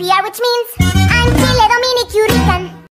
and which means...